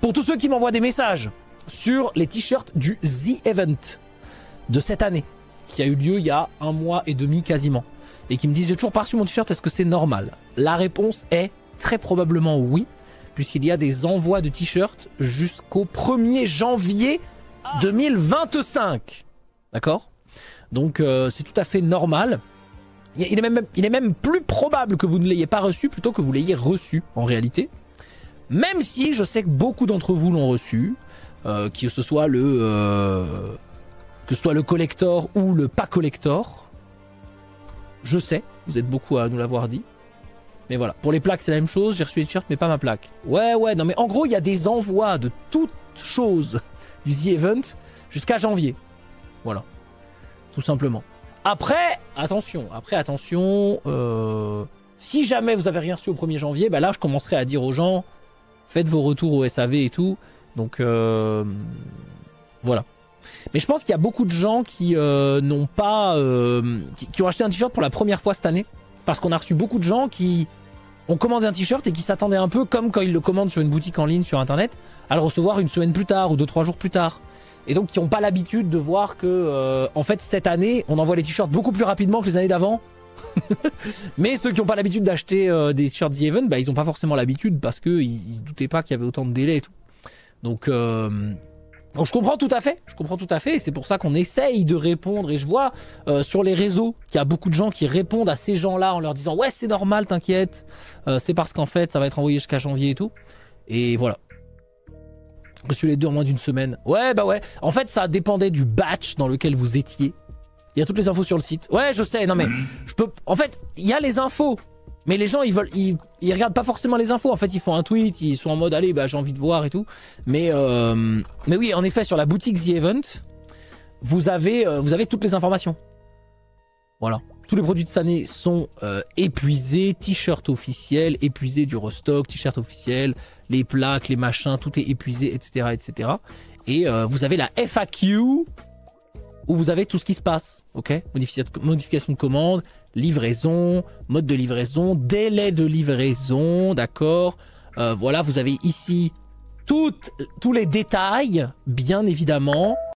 Pour tous ceux qui m'envoient des messages sur les t-shirts du The Event de cette année, qui a eu lieu il y a un mois et demi quasiment, et qui me disent j'ai toujours pas reçu mon t-shirt, est-ce que c'est normal? La réponse est très probablement oui, puisqu'il y a des envois de t-shirts jusqu'au 1er janvier 2025. D'accord? Donc euh, c'est tout à fait normal. Il est même plus probable que vous ne l'ayez pas reçu plutôt que vous l'ayez reçu en réalité. Même si je sais que beaucoup d'entre vous l'ont reçu, euh, que ce soit le euh, que soit le collector ou le pas collector. Je sais, vous êtes beaucoup à nous l'avoir dit. Mais voilà, pour les plaques c'est la même chose, j'ai reçu les t-shirts mais pas ma plaque. Ouais ouais, non mais en gros il y a des envois de toutes choses du The Event jusqu'à janvier. Voilà, tout simplement. Après, attention, après attention, euh, si jamais vous avez rien reçu au 1er janvier, bah là je commencerai à dire aux gens, faites vos retours au SAV et tout. Donc euh, voilà. Mais je pense qu'il y a beaucoup de gens qui euh, n'ont pas, euh, qui, qui, ont acheté un t-shirt pour la première fois cette année, parce qu'on a reçu beaucoup de gens qui ont commandé un t-shirt et qui s'attendaient un peu comme quand ils le commandent sur une boutique en ligne sur internet, à le recevoir une semaine plus tard ou deux trois jours plus tard. Et donc qui n'ont pas l'habitude de voir que, euh, en fait, cette année, on envoie les t-shirts beaucoup plus rapidement que les années d'avant. Mais ceux qui n'ont pas l'habitude d'acheter euh, des t-shirts The Event, bah, ils n'ont pas forcément l'habitude parce qu'ils ne doutaient pas qu'il y avait autant de délais et tout. Donc, euh, je comprends tout à fait, je comprends tout à fait, c'est pour ça qu'on essaye de répondre, et je vois euh, sur les réseaux qu'il y a beaucoup de gens qui répondent à ces gens-là en leur disant ouais c'est normal, t'inquiète, c'est parce qu'en fait ça va être envoyé jusqu'à janvier et tout, et voilà. Reçu les deux en moins d'une semaine. Ouais bah ouais, en fait ça dépendait du batch dans lequel vous étiez. Il y a toutes les infos sur le site. Ouais je sais, non mais je peux... En fait, il y a les infos, mais les gens, ils veulent, ils, ils, regardent pas forcément les infos. En fait, ils font un tweet, ils sont en mode, allez, bah, j'ai envie de voir et tout. Mais, euh, mais oui, en effet, sur la boutique The Event, vous avez, euh, vous avez toutes les informations. Voilà. Tous les produits de cette année sont euh, épuisés, t-shirt officiel, épuisé du restock, t-shirt officiel, les plaques, les machins, tout est épuisé, etc., etc. Et vous avez la FAQ où vous avez tout ce qui se passe, ok? Modification de commande, livraison, mode de livraison, délai de livraison, d'accord? Euh, Voilà, vous avez ici tous les détails, bien évidemment.